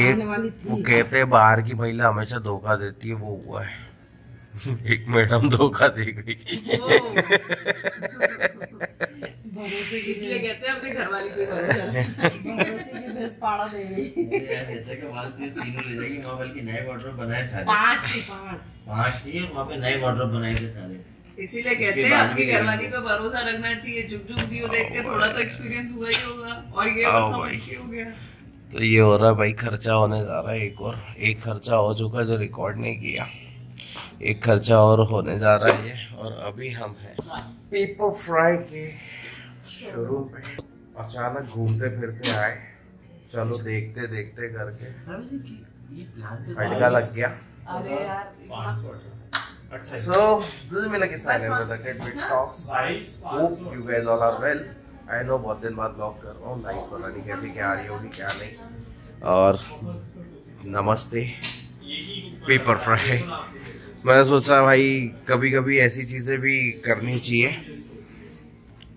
ये? वो कहते हैं बाहर की महिला हमेशा धोखा देती है वो हुआ है। एक मैडम धोखा दे गई। इसलिए कहते हैं अपने घर वाली पे भरोसा। ऐसा कि वहाँ तीनों ले जाएगी वहाँ बल्कि नए वार्डरोब बनाए सारे। पाँच थी पाँच। पाँच थी वहाँ पे नए वार्डरोब बनाए थे सारे। इसीलिए कहते हैं आपकी घरवाली पे भरोसा रखना चाहिए। झुक झुक दियो देख के थोड़ा तो एक्सपीरियंस हुआ ही होगा। और ये हो गया। तो ये हो रहा है भाई खर्चा होने जा रहा है एक और। एक खर्चा हो चुका जो रिकॉर्ड नहीं किया। एक खर्चा और होने जा रहा है ये और अभी हम हैं। पेपर फ्राई के शोरूम पे। अचानक घूमते फिरते आए। चलो देखते देखते करके। फटका लग गया। अरे यार So, this is Milaki sign in with the Kid Bit Talks. Hope you guys all are well. I know बहुत दिन बाद ब्लॉग कर रहा हूँ लाइक पता नहीं कैसी क्या आ रही होगी क्या नहीं। और नमस्ते पेपर फ्राई मैंने सोचा भाई कभी कभी ऐसी चीज़ें भी करनी चाहिए।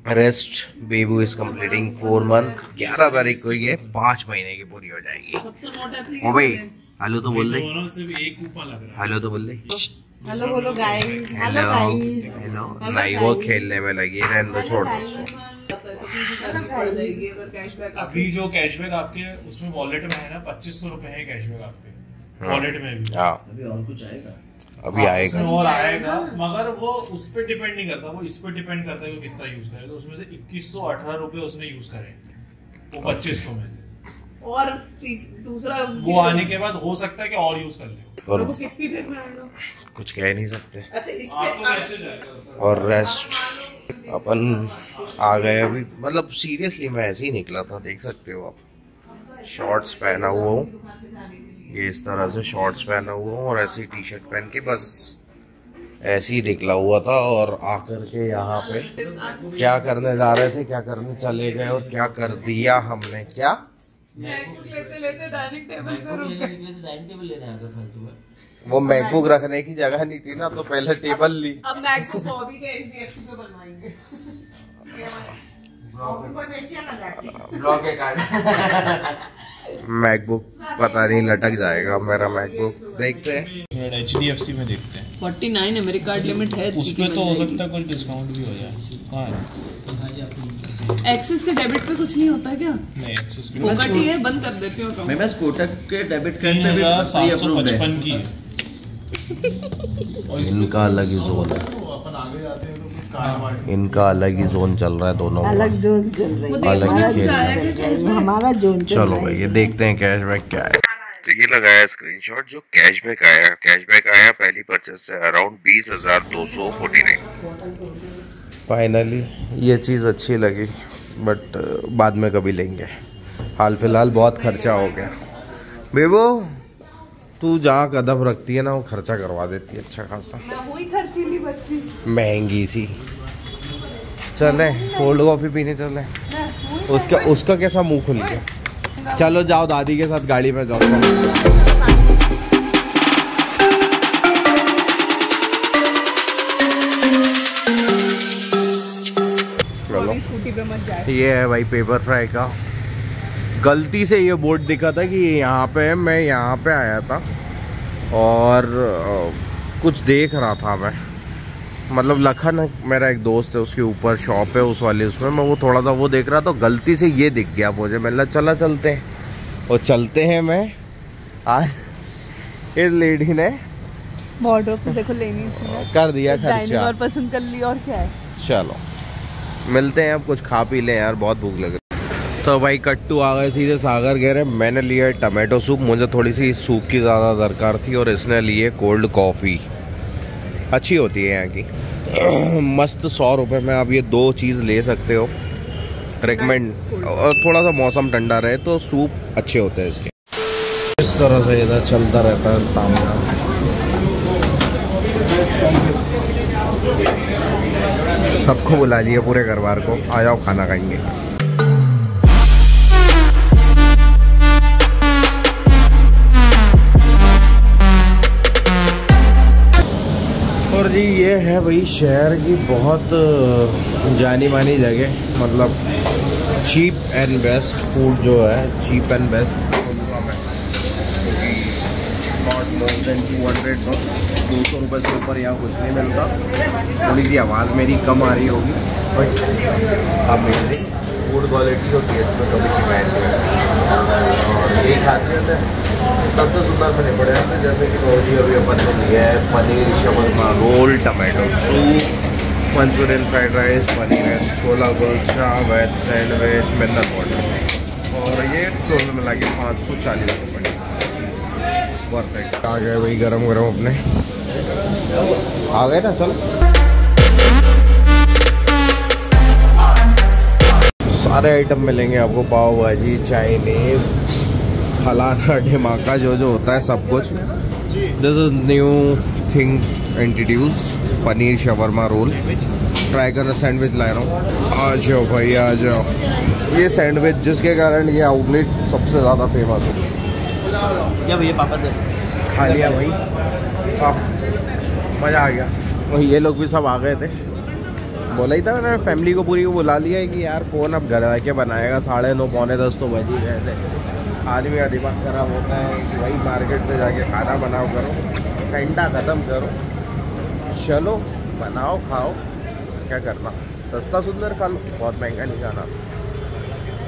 Rest baby is completing four month ग्यारह तारीख को ये पाँच महीने की पूरी हो जाएगी। तो ओ भाई हेलो तो बोल दे। हेलो तो बोल दे। हेलो बोलो गाइस हेलो हेलो नहीं वो खेलने में लगी रहने दो छोड़ दो अभी जो कैशबैक आपके उसमें वॉलेट में है ना पच्चीस सौ रूपए है कैशबैक आपके। वॉलेट में भी। हाँ। अभी और कुछ आएगा? अभी आएगा। उसमें और आएगा मगर वो उस पर डिपेंड नहीं करता वो इस पर डिपेंड करता है कि कितना यूज़ करे तो उसमें से इक्कीस सौ अठारह रुपए उसने यूज़ करे वो पच्चीस सौ में से। और दूसरा वो आने के बाद हो सकता है कि और यूज़ कर ले। और वो कितनी देर में आएगा। कुछ कह नहीं सकते। अच्छा इस पे आएगा और रेस्ट अपन आ गए अभी। मतलब सीरियसली मैं ऐसे ही निकला था, देख सकते हो आप। शॉर्ट्स पहना हुआ हूँ। ये इस तरह से शॉर्ट्स पहना हुआ हूँ और ऐसी टी शर्ट पहन के बस ऐसे ही निकला हुआ था और आकर के यहाँ पे क्या करने जा रहे थे, क्या करने चले गए और क्या कर दिया हमने, क्या? मैकबुक लेते लेते डाइनिंग टेबल पे डाइनिंग टेबल लेने आएगा फालतू वो मैकबुक रखने की जगह नहीं थी ना तो पहले टेबल ली। अब मैकबुक हॉबी के एचडीएफसी पे बनवाएँगे। मैकबुक पता नहीं लटक जाएगा मेरा मैकबुक। देखते हैं। एच डी एफ़ सी में देखते हैं। 49 है मेरी कार्ड लिमिट है उसमें तो हो सकता है कुछ डिस्काउंट भी हो जाए। कहाँ है? एक्सिस के डेबिट पे कुछ नहीं होता क्या? नहीं एक्सेस की फोकट ही है बंद कर देती हूँ मेरे पास कोटक के डेबिट कार्ड भी है। पचपन की है। इनका अलग ही जोन है। अपन आगे जाते हैं तो कुछ कार्ड वार्ड इनका अलग ही जोन चल रहा है दोनों अलग जोन चल रही वो अलग ही खेल रहे है हमारा जोन चल चलो भाई ये देखते हैं कैशबैक क्या है। तो ये लगाया स्क्रीनशॉट जो कैशबैक आया कैशबैक आया पहली परचेज से अराउंड बीस हज़ार दो सौ फोर्टी नाइन फाइनली ये चीज़ अच्छी लगी बट बाद में कभी लेंगे। हाल फ़िलहाल बहुत खर्चा हो गया। बेबो तू जहाँ कदम रखती है ना वो खर्चा करवा देती है अच्छा खासा। मैं वही खर्चीली बच्ची। महँगी सी। चले कोल्ड कॉफ़ी पीने चले। उसका उसका कैसा मुँह खुल गया? चलो जाओ दादी के साथ गाड़ी में जाओ। जाए। ये है भाई पेपर फ्राई का। गलती से ये बोर्ड दिखा था कि यहाँ पे मैं यहाँ पे आया था। और कुछ देख रहा था मैं। मतलब लखन मेरा एक दोस्त है उसके ऊपर शॉप है उस वाले उसमें। मैं वो थोड़ा सा वो देख रहा तो गलती से ये दिख गया मुझे। मैंने चला चलते हैं। और चलते हैं मैं। आज इस लेडी ने वार्डरोब तो देखो लेनी थी कर दिया खर्चा। और पसंद कर ली और क्या है? चलो। मिलते हैं अब कुछ खा पी लें यार बहुत भूख लग रही तो भाई कट्टू आ गए सीधे सागर गए रहे मैंने लिया है टमाटो सूप मुझे थोड़ी सी सूप की ज़्यादा दरकार थी और इसने लिए कोल्ड कॉफ़ी। अच्छी होती है यहाँ की। मस्त सौ रुपये में आप ये दो चीज़ ले सकते हो। रिकमेंड और थोड़ा सा मौसम ठंडा रहे तो सूप अच्छे होते हैं इसके। इस तरह से इधर चलता रहता है तामझाम। सबको बुला लिया पूरे घर बार को। आ जाओ, खाना खाएँगे। और जी, ये है भाई शहर की बहुत जानी मानी जगह। मतलब चीप एंड बेस्ट फ़ूड जो है चीप एंड बेस्ट बोलूँगा मैं क्योंकि नॉट टू हंड्रेड दो सौ रुपये से ऊपर यहाँ कुछ नहीं मिलता। थोड़ी सी आवाज़ मेरी कम आ रही होगी। बट अमेजिंग फ़ूड क्वालिटी और टेस्ट में कभी शिकायत नहीं और यही खासियत है, सबसे सुंदर मैंने पड़े हैं, जैसे कि रोजी अभी अपन ने लिया है paneer shawarma roll, tomato soup Manchurian fried rice, paneer है, chhola kulcha, veg sandwich mineral water और ये टोटल मिला के पाँच सौ चालीस रुपये परफेक्ट आ गए भाई गरम गरम अपने। आ गए ना, चलो। सारे आइटम मिलेंगे आपको पाव भाजी चाइनीज़ फलाना ढिमाका, जो जो होता है सब कुछ। This is new thing introduce paneer shawarma roll. Try करना सैंडविच ला रहा हूँ। आ जाओ भाई, आ जाओ। ये सैंडविच जिसके कारण ये आउटलेट सबसे ज़्यादा फ़ेमस हो या भैया पापा से? खा लिया भाई। मज़ा आ गया। वही ये लोग भी सब आ गए थे। बोला ही था मैंने फैमिली को पूरी को बुला लिया है कि यार कौन अब घर आके बनाएगा? साढ़े नौ, पौने दस तो बज ही गए थे। आदमी का दिमाग खराब होता है कि भाई मार्केट से जाके खाना बनाओ, करो। ठंडा ख़त्म करो। चलो, बनाओ, खाओ। क्या करना? सस्ता सुंदर खा लो बहुत महँगा नहीं खाना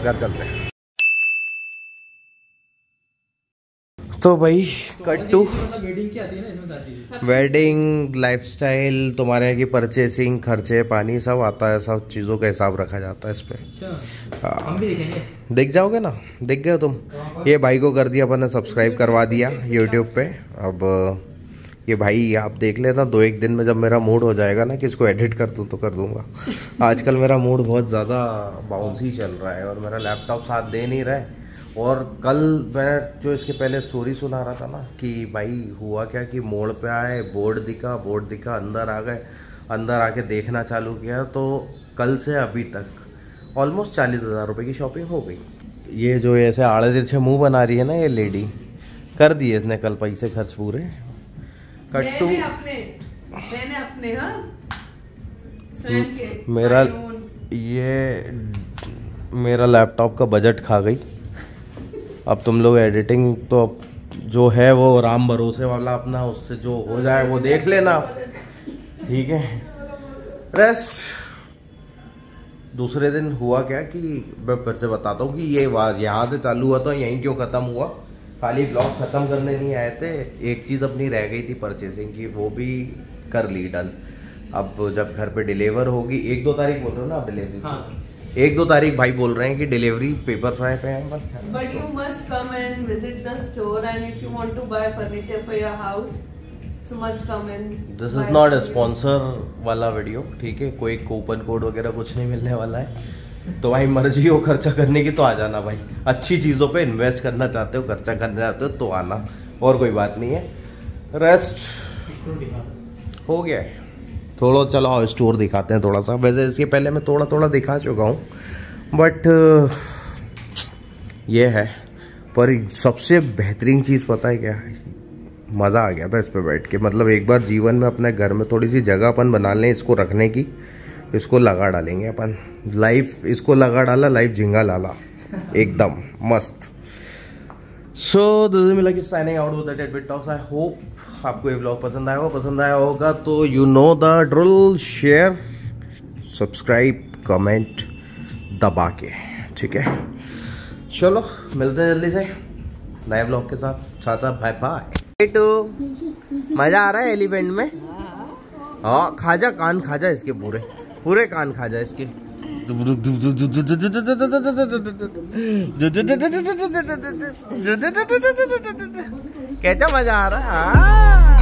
घर चलते हैं। तो भाई कट्टू। वेडिंग की आती है ना इसमें सारी चीज़ें वेडिंग लाइफस्टाइल तुम्हारे यहाँ की परचेसिंग खर्चे पानी सब आता है सब चीज़ों का हिसाब रखा जाता है इस पे। अच्छा। हाँ। हम भी देखेंगे। दिख जाओगे ना? दिख गए तुम? ये भाई को कर दिया अपन ने सब्सक्राइब करवा दिया यूट्यूब पे। अब ये भाई आप देख लेना दो एक दिन में जब मेरा मूड हो जाएगा ना कि इसको एडिट कर दूँ तो कर दूँगा। आजकल मेरा मूड बहुत ज़्यादा बाउंस ही चल रहा है और मेरा लैपटॉप साथ दे नहीं रहा है। और कल मैं जो इसके पहले स्टोरी सुना रहा था ना कि भाई हुआ क्या कि मोड़ पे आए बोर्ड दिखा बोर्ड दिखा अंदर आ गए अंदर आके देखना चालू किया तो कल से अभी तक ऑलमोस्ट चालीस हज़ार रुपये की शॉपिंग हो गई। ये जो ऐसे आड़े तिरछे मुँह बना रही है ना ये लेडी कर दिए इसने कल पैसे खर्च पूरे। कट्टू मैंने अपने मैंने अपने हाँ? मेरा ये मेरा लैपटॉप का बजट खा गई। अब तुम लोग एडिटिंग तो जो है वो राम भरोसे वाला अपना, उससे जो हो जाए वो देख लेना। ठीक है? रेस्ट दूसरे दिन हुआ क्या कि मैं फिर से बताता हूँ कि ये बात यहाँ से चालू हुआ तो यहीं क्यों ख़त्म हुआ। खाली ब्लॉग ख़त्म करने नहीं आए थे। एक चीज़ अपनी रह गई थी परचेसिंग की, वो भी कर ली डन अब जब घर पे डिलीवर होगी, एक दो तारीख बोल रहे हो ना आप डिलीवरी हाँ। एक दो तारीख भाई बोल रहे हैं कि डिलीवरी पेपर फ्राई पे है But you must come and visit the store, and if you want to buy furniture for your house, so must come and. This is not furniture. Sponsor वाला वीडियो ठीक है? कोई coupon code वगैरह कुछ नहीं मिलने वाला है। तो भाई मर्ज़ी हो खर्चा करने की तो आ जाना भाई। अच्छी चीज़ों पे इन्वेस्ट करना चाहते हो खर्चा करना चाहते हो तो आना। और कोई बात नहीं है। रेस्ट हो गया है। थोड़ा, चलो आओ स्टोर दिखाते हैं थोड़ा सा। वैसे इसके पहले मैं थोड़ा थोड़ा दिखा चुका हूँ। बट ये है। पर सबसे बेहतरीन चीज़ पता है क्या मज़ा आ गया था इस पर बैठ के। मतलब एक बार जीवन में अपने घर में थोड़ी सी जगह अपन बना लें इसको रखने की, इसको लगा डालेंगे अपन। लाइफ इसको लगा डाला लाइफ झिंगा लाला। एकदम, मस्त। सो दिस इज़ मिला की signing out with that bit talks I hope आपको ये व्लॉग पसंद आया होगा पसंद आया होगा तो you know the drill share subscribe comment दबा के, ठीक है? चलो, मिलते हैं जल्दी से नए ब्लॉग के साथ। चाचा बाय बाय टू मज़ा आ रहा है एलिफेंट में? हाँ खाजा, कान खाजा इसके पूरे। पूरे कान खाजा इसके। कैसा मज़ा आ रहा है हाँ।